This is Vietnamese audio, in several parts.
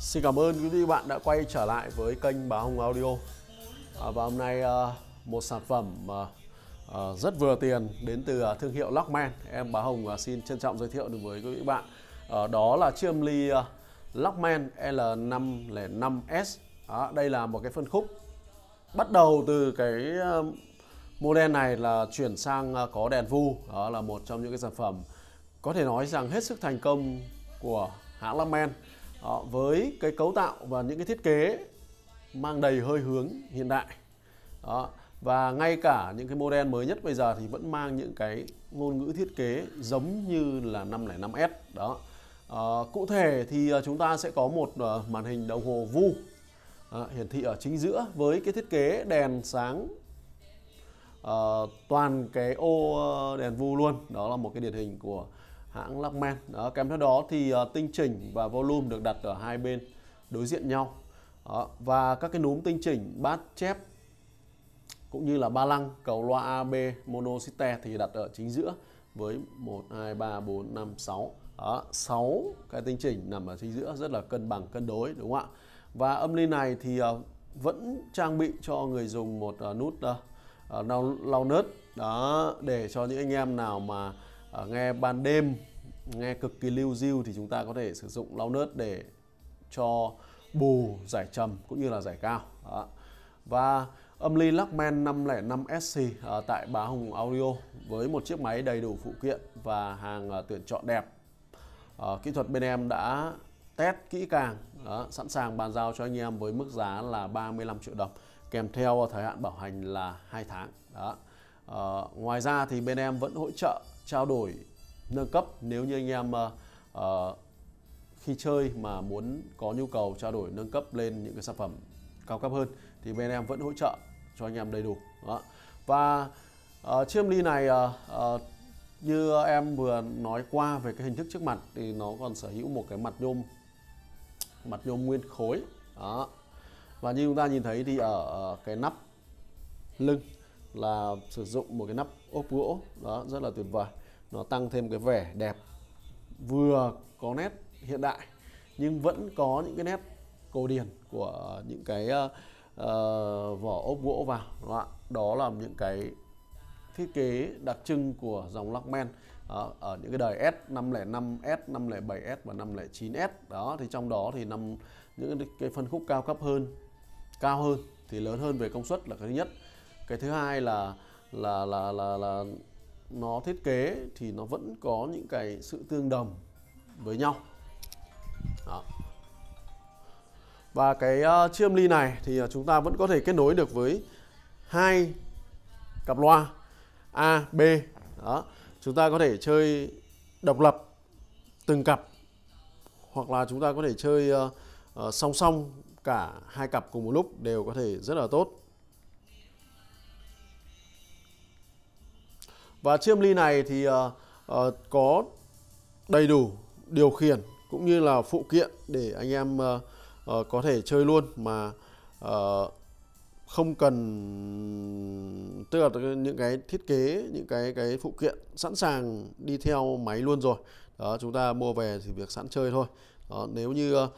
Xin cảm ơn quý vị bạn đã quay trở lại với kênh Bà Hồng Audio. À, Và hôm nay à, một sản phẩm à, à, rất vừa tiền đến từ à, thương hiệu Lockman. Em Bà Hồng à, xin trân trọng giới thiệu đến với quý vị bạn. À, Đó là chiêm ly à, Lockman L505S à, Đây là một cái phân khúc Bắt đầu từ cái à, model này là chuyển sang à, có đèn vu. Đó là một trong những cái sản phẩm có thể nói rằng hết sức thành công của hãng Lockman đó, với cái cấu tạo và những cái thiết kế mang đầy hơi hướng hiện đại. Đó và ngay cả những cái model mới nhất bây giờ thì vẫn mang những cái ngôn ngữ thiết kế giống như là 505S đó. À, cụ thể thì ờ, chúng ta sẽ có một màn hình đồng hồ vu à, hiển thị ở chính giữa với cái thiết kế đèn sáng à, toàn cái ô đèn vu luôn. Đó là một cái điển hình của hãng Lockman đó kèm theo đó thì uh, tinh chỉnh và volume được đặt ở hai bên đối diện nhau. Đó, và các cái núm tinh chỉnh bát chép cũng như là ba lăng cầu loa AB mono system thì đặt ở chính giữa với 1 2 3 4 5 6 đó, 6 cái tinh chỉnh nằm ở chính giữa rất là cân bằng cân đối đúng không ạ? Và âm ly này thì uh, vẫn trang bị cho người dùng một uh, nút uh, uh, lau, lau nớt. Đó để cho những anh em nào mà à, nghe ban đêm nghe cực kỳ lưu diêu thì chúng ta có thể sử dụng lau nớt để cho bù giải trầm cũng như là giải cao. Đó. và âm ly Lockman 505 SC à, tại Bá Hùng Audio với một chiếc máy đầy đủ phụ kiện và hàng à, tuyển chọn đẹp. À, kỹ thuật bên em đã test kỹ càng đó, sẵn sàng bàn giao cho anh em với mức giá là 35 triệu đồng kèm theo thời hạn bảo hành là 2 tháng. Đó. À, ngoài ra thì bên em vẫn hỗ trợ trao đổi nâng cấp nếu như anh em à, khi chơi mà muốn có nhu cầu trao đổi nâng cấp lên những cái sản phẩm cao cấp hơn thì bên em vẫn hỗ trợ cho anh em đầy đủ đó. và uh, chiếc ly này uh, uh, như em vừa nói qua về cái hình thức trước mặt thì nó còn sở hữu một cái mặt nhôm mặt nhôm nguyên khối đó và như chúng ta nhìn thấy thì ở cái nắp lưng là sử dụng một cái nắp ốp gỗ đó rất là tuyệt vời. Nó tăng thêm cái vẻ đẹp vừa có nét hiện đại nhưng vẫn có những cái nét cổ điển của những cái uh, vỏ ốp gỗ vào. Đó, đó là những cái thiết kế đặc trưng của dòng Lockman đó, ở những cái đời S 505S 507S và 509S đó thì trong đó thì năm những cái phân khúc cao cấp hơn cao hơn thì lớn hơn về công suất là cái thứ nhất cái thứ hai là là là là là nó thiết kế thì nó vẫn có những cái sự tương đồng với nhau. Đó. và cái uh, chiêm ly này thì uh, chúng ta vẫn có thể kết nối được với hai cặp loa A, B. Đó. Chúng ta có thể chơi độc lập từng cặp hoặc là chúng ta có thể chơi uh, uh, song song cả hai cặp cùng một lúc đều có thể rất là tốt. Và chiếc ly này thì uh, uh, có đầy đủ điều khiển cũng như là phụ kiện để anh em uh, uh, có thể chơi luôn mà uh, không cần tức là những cái thiết kế những cái cái phụ kiện sẵn sàng đi theo máy luôn rồi. Đó chúng ta mua về thì việc sẵn chơi thôi. Đó, nếu như uh,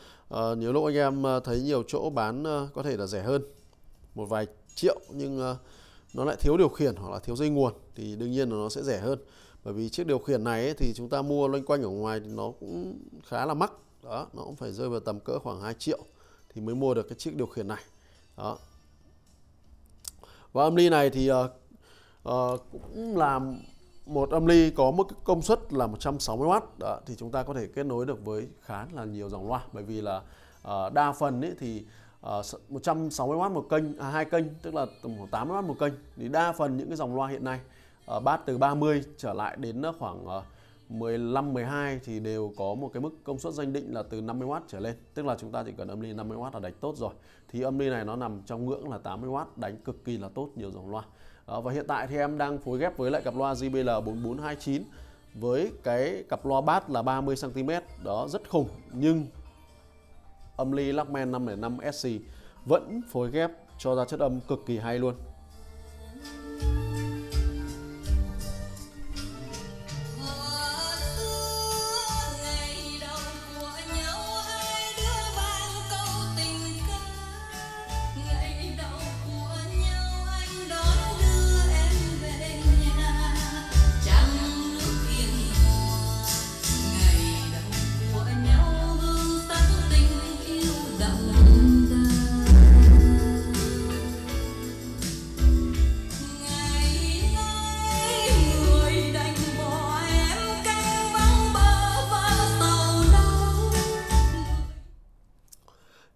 nhiều lúc anh em thấy nhiều chỗ bán uh, có thể là rẻ hơn một vài triệu nhưng uh, nó lại thiếu điều khiển hoặc là thiếu dây nguồn thì đương nhiên là nó sẽ rẻ hơn. Bởi vì chiếc điều khiển này ấy, thì chúng ta mua loanh quanh ở ngoài thì nó cũng khá là mắc. Đó nó cũng phải rơi vào tầm cỡ khoảng 2 triệu thì mới mua được cái chiếc điều khiển này. Đó. Và âm ly này thì uh, uh, cũng là một âm ly có một công suất là 160W đó, thì chúng ta có thể kết nối được với khá là nhiều dòng loa. Bởi vì là uh, đa phần ấy thì Ờ, uh, 160W một kênh à, hai kênh tức là tầm khoảng 80W một kênh. Thì đa phần những cái dòng loa hiện nay uh, bát từ 30 trở lại đến ờ, khoảng uh, 15 12 thì đều có một cái mức công suất danh định là từ 50W trở lên. Tức là chúng ta chỉ cần âm ly 50W là đánh tốt rồi. Thì âm ly này nó nằm trong ngưỡng là 80W đánh cực kỳ là tốt nhiều dòng loa. À, và hiện tại thì em đang phối ghép với lại cặp loa JBL 4429 với cái cặp loa bát là 30 cm đó rất khủng nhưng âm ly Lockman 505 SC vẫn phối ghép cho ra chất âm cực kỳ hay luôn.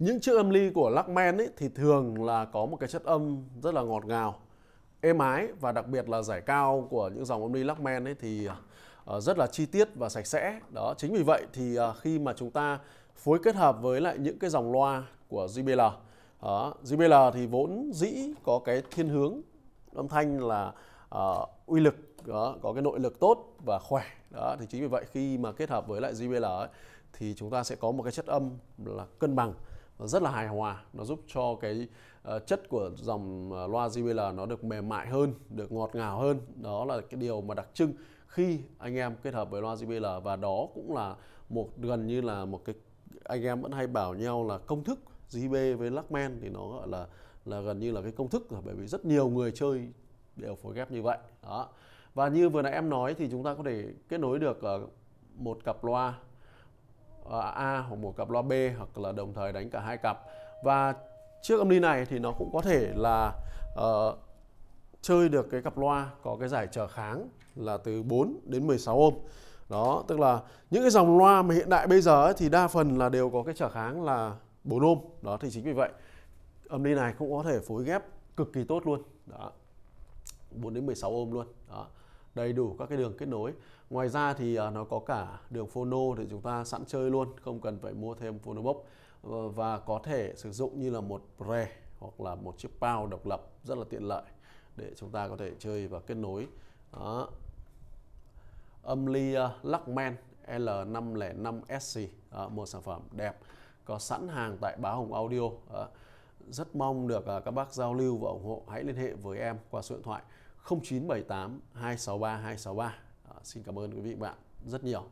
Những chiếc âm ly của Lachman ấy thì thường là có một cái chất âm rất là ngọt ngào êm ái và đặc biệt là giải cao của những dòng âm ly Lachman ấy thì uh, rất là chi tiết và sạch sẽ. Đó chính vì vậy thì uh, khi mà chúng ta phối kết hợp với lại những cái dòng loa của JBL đó, ờ, JBL thì vốn dĩ có cái thiên hướng âm thanh là uh, uy lực đó, có cái nội lực tốt và khỏe. Đó thì chính vì vậy khi mà kết hợp với lại JBL ấy, thì chúng ta sẽ có một cái chất âm là cân bằng rất là hài hòa. Nó giúp cho cái uh, chất của dòng ờ, loa JBL nó được mềm mại hơn được ngọt ngào hơn. Đó là cái điều mà đặc trưng khi anh em kết hợp với loa JBL và đó cũng là một gần như là một cái anh em vẫn hay bảo nhau là công thức JB với Lachman. Thì nó gọi là là gần như là cái công thức rồi bởi vì rất nhiều người chơi đều phối ghép như vậy. Đó. Và như vừa nãy em nói thì chúng ta có thể kết nối được ờ, một cặp loa A hoặc một cặp loa B hoặc là đồng thời đánh cả hai cặp. Và chiếc âm ly này thì nó cũng có thể là uh, chơi được cái cặp loa có cái giải trở kháng là từ 4 đến 16 ôm. Đó tức là những cái dòng loa mà hiện đại bây giờ ấy, thì đa phần là đều có cái trở kháng là 4 ôm. Đó thì chính vì vậy âm ly này cũng có thể phối ghép cực kỳ tốt luôn. Đó 4 đến 16 ôm luôn. Đó đầy đủ các cái đường kết nối. Ngoài ra thì uh, nó có cả đường phono để chúng ta sẵn chơi luôn không cần phải mua thêm phono box. Ờ, và có thể sử dụng như là một pre hoặc là một chiếc bao độc lập rất là tiện lợi để chúng ta có thể chơi và kết nối. Đó. âm ly uh, Luckman L505SC uh, một sản phẩm đẹp có sẵn hàng tại báo Hồng Audio. Uh, rất mong được à, các bác giao lưu và ủng hộ. Hãy liên hệ với em qua số điện thoại 0978 263 263 à, xin cảm ơn quý vị và bạn rất nhiều.